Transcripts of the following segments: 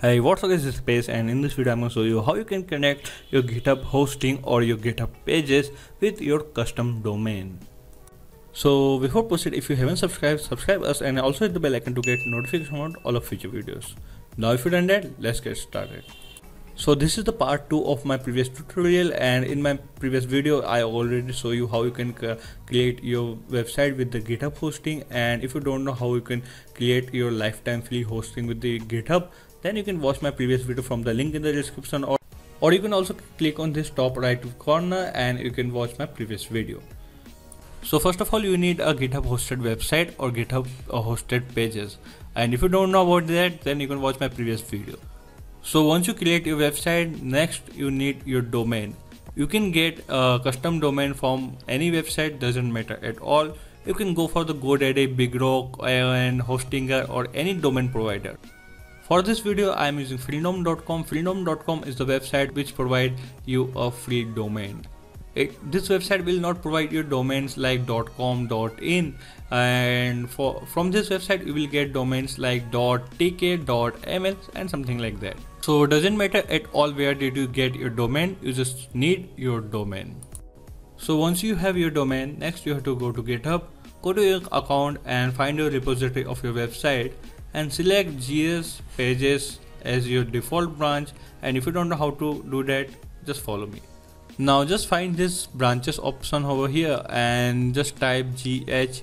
Hey what's up guys this is Dipesh and in this video I'm going to show you how you can connect your github hosting or your github pages with your custom domain. So before proceed if you haven't subscribed subscribe us and also hit the bell icon to get notification on all of future videos. Now if you done that let's get started. So this is the part 2 of my previous tutorial and in my previous video I already show you how you can create your website with the github hosting. And if you don't know how you can create your lifetime free hosting with the github then you can watch my previous video from the link in the description or or you can also click on this top right corner and you can watch my previous video. So first of all you need a github hosted website or github uh, hosted pages. And if you don't know about that then you can watch my previous video so once you create your website next you need your domain you can get a custom domain from any website doesn't matter at all you can go for the godaddy bigrock and hostinger or any domain provider for this video I am using freenom.com. Freenom.com is the website which provide you a free domain. It, this website will not provide you domains like .com, .in and for from this website you will get domains like .tk, .ml and something like that. So it doesn't matter at all where did you get your domain, you just need your domain. So once you have your domain, next you have to go to GitHub, go to your account and find your repository of your website and select GH pages as your default branch. And if you don't know how to do that just follow me. Now just find this branches option over here and just type gh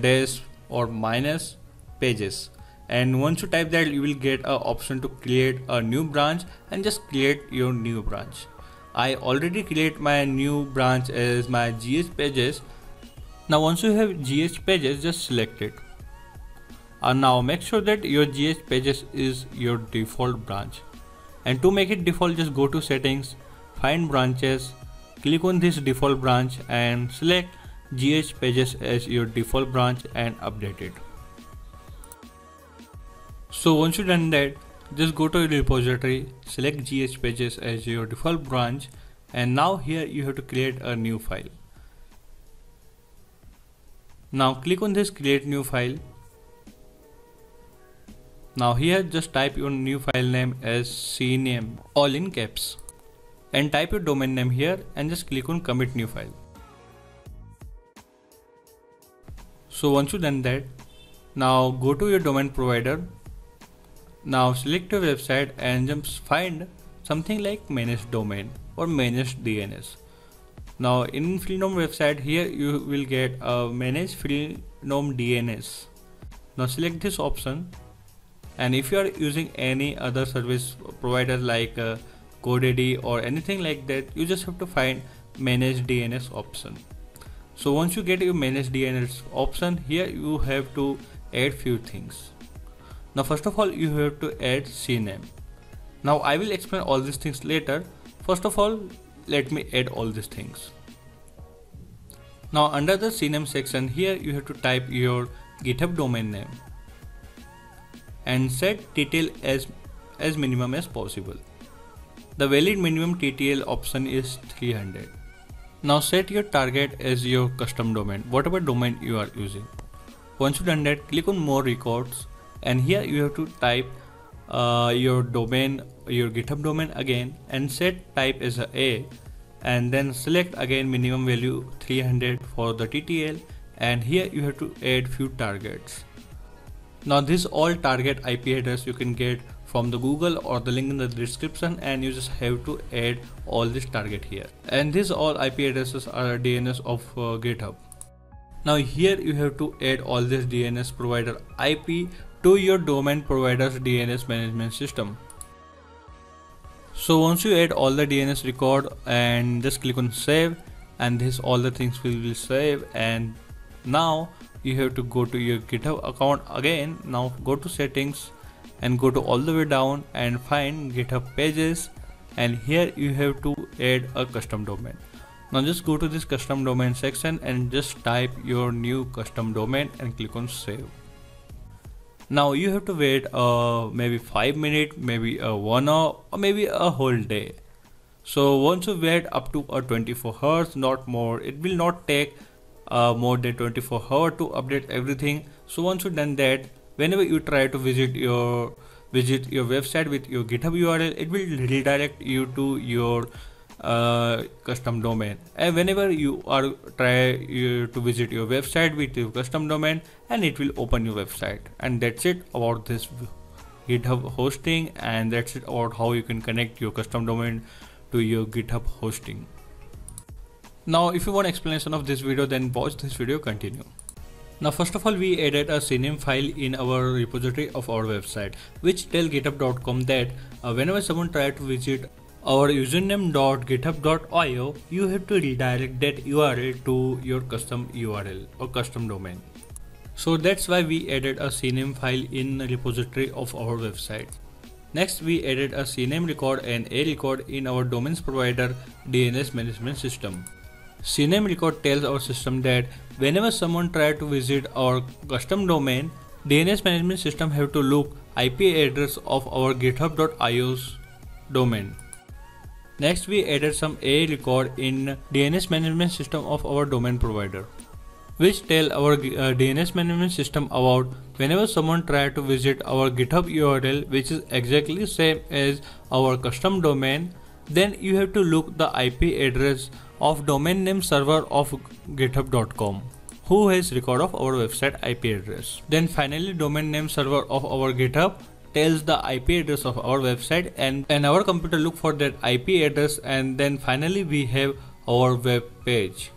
dash or minus pages and once you type that you will get an option to create a new branch and just create your new branch. I already create my new branch as my gh pages. Now once you have gh pages just select it. And now make sure that your GH pages is your default branch. And to make it default just go to settings find branches click on this default branch and select GH pages as your default branch and update it so once you've done that just go to your repository select GH pages as your default branch and now here you have to create a new file now click on this create new file now here just type your new file name as cname all in caps and type your domain name here and just click on commit new file. So once you done that, now go to your domain provider. Now select your website and just find something like manage domain or manage DNS. Now in Freenom website here you will get a manage Freenom DNS. Now select this option and if you are using any other service provider like uh, GoDaddy or anything like that you just have to find manage DNS option so once you get your manage DNS option here you have to add few things now first of all you have to add CNAME now I will explain all these things later first of all let me add all these things now under the CNAME section here you have to type your github domain name and set TTL as, as minimum as possible. The valid minimum TTL option is 300. Now set your target as your custom domain, whatever domain you are using. Once you done that, click on more records and here you have to type uh, your domain, your GitHub domain again and set type as a A and then select again minimum value 300 for the TTL and here you have to add few targets now this all target IP address you can get from the Google or the link in the description and you just have to add all this target here and these all IP addresses are DNS of uh, GitHub. Now here you have to add all this DNS provider IP to your domain provider's DNS management system. So once you add all the DNS record and just click on save and this all the things will be saved and now you have to go to your github account again. Now go to settings and go to all the way down and find github pages and here you have to add a custom domain. Now just go to this custom domain section and just type your new custom domain and click on save now you have to wait uh, maybe 5 minutes maybe a 1 hour or maybe a whole day. So once you wait up to a 24 hours not more it will not take uh, more than 24 hours to update everything. So once you done that whenever you try to visit your visit your website with your github url it will redirect you to your uh, custom domain. And whenever you are try to visit your website with your custom domain and it will open your website. And that's it about this github hosting and that's it about how you can connect your custom domain to your github hosting. Now if you want explanation of this video then watch this video continue. Now first of all we added a cname file in our repository of our website which tell github.com that uh, whenever someone try to visit our username.github.io you have to redirect that url to your custom url or custom domain. So that's why we added a cname file in the repository of our website. Next we added a cname record and a record in our domains provider dns management system. CNAME record tells our system that whenever someone try to visit our custom domain, DNS management system have to look IP address of our github.io's domain. Next we added some A record in DNS management system of our domain provider which tell our uh, DNS management system about whenever someone try to visit our github URL which is exactly same as our custom domain then you have to look the IP address of domain name server of github.com who has record of our website IP address. Then finally domain name server of our GitHub tells the IP address of our website and, and our computer look for that IP address and then finally we have our web page.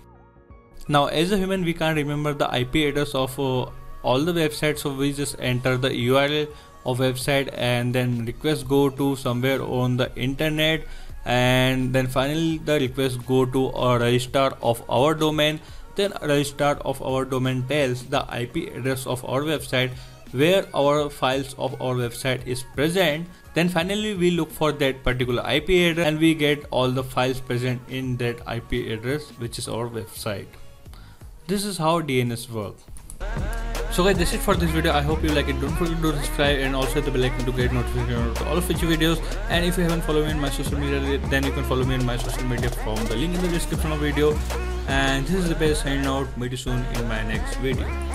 Now as a human we can't remember the IP address of uh, all the websites so we just enter the URL of website and then request go to somewhere on the internet and then finally the request go to a registrar of our domain then registrar of our domain tells the IP address of our website where our files of our website is present then finally we look for that particular IP address and we get all the files present in that IP address which is our website. This is how DNS works. So guys this is for this video. I hope you like it. Don't forget to subscribe and also hit the bell icon to get notification to all of future videos. And if you haven't followed me in my social media then you can follow me in my social media from the link in the description of video. And this is Dipesh signing out. Meet you soon in my next video